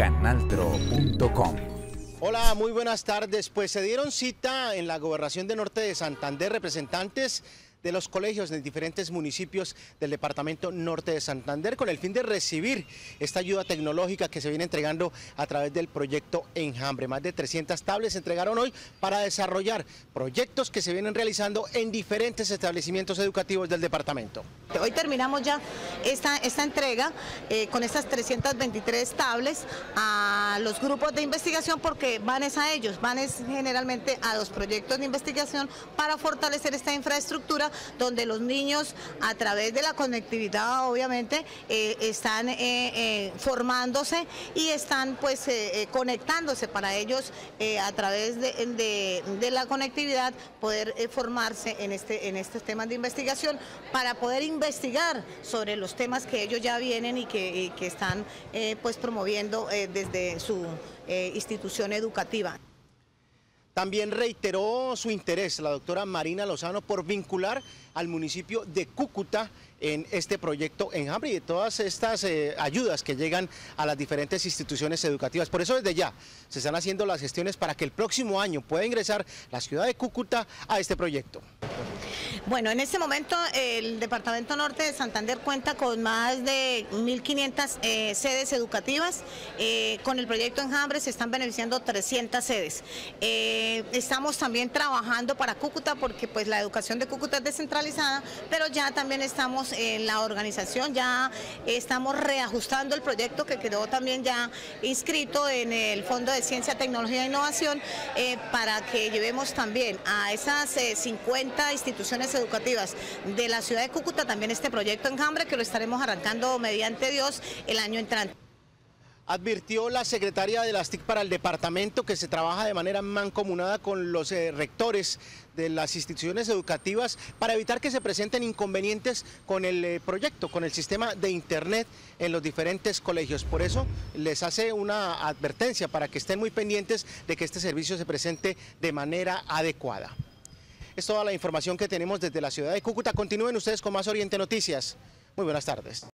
canaltro.com. Hola, muy buenas tardes. Pues se dieron cita en la gobernación de Norte de Santander representantes de los colegios en diferentes municipios del departamento norte de Santander con el fin de recibir esta ayuda tecnológica que se viene entregando a través del proyecto Enjambre. Más de 300 tablets se entregaron hoy para desarrollar proyectos que se vienen realizando en diferentes establecimientos educativos del departamento. Hoy terminamos ya esta, esta entrega eh, con estas 323 tablets a los grupos de investigación porque van es a ellos, van es generalmente a los proyectos de investigación para fortalecer esta infraestructura donde los niños a través de la conectividad obviamente eh, están eh, eh, formándose y están pues conectándose para ellos a través de, la conectividad poder formarse en, este, en estos temas de investigación para poder investigar sobre los temas que ellos ya vienen y que, que están pues promoviendo desde su institución educativa. También reiteró su interés la doctora Marina Lozano por vincular al municipio de Cúcuta en este proyecto Enjambre y de todas estas eh, ayudas que llegan a las diferentes instituciones educativas. Por eso desde ya se están haciendo las gestiones para que el próximo año pueda ingresar la ciudad de Cúcuta a este proyecto. Bueno, en este momento el Departamento Norte de Santander cuenta con más de 1.500 eh, sedes educativas. Eh, con el proyecto Enjambre se están beneficiando 300 sedes. Eh, estamos también trabajando para Cúcuta porque pues la educación de Cúcuta es descentralizada, pero ya también estamos en la organización, ya estamos reajustando el proyecto que quedó también ya inscrito en el Fondo de Ciencia, Tecnología e Innovación para que llevemos también a esas 50 instituciones educativas de la ciudad de Cúcuta, también este proyecto Enjambre que lo estaremos arrancando mediante Dios el año entrante. Advirtió la secretaria de las TIC para el departamento que se trabaja de manera mancomunada con los eh, rectores de las instituciones educativas para evitar que se presenten inconvenientes con el eh, proyecto, con el sistema de Internet en los diferentes colegios. Por eso les hace una advertencia para que estén muy pendientes de que este servicio se presente de manera adecuada. Es toda la información que tenemos desde la ciudad de Cúcuta. Continúen ustedes con más Oriente Noticias. Muy buenas tardes.